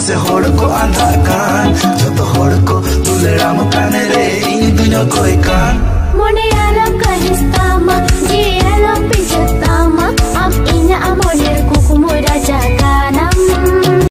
से होड़को आंधा कान जो तो होड़को तुले राम कान रे इन दुनिया कोई कान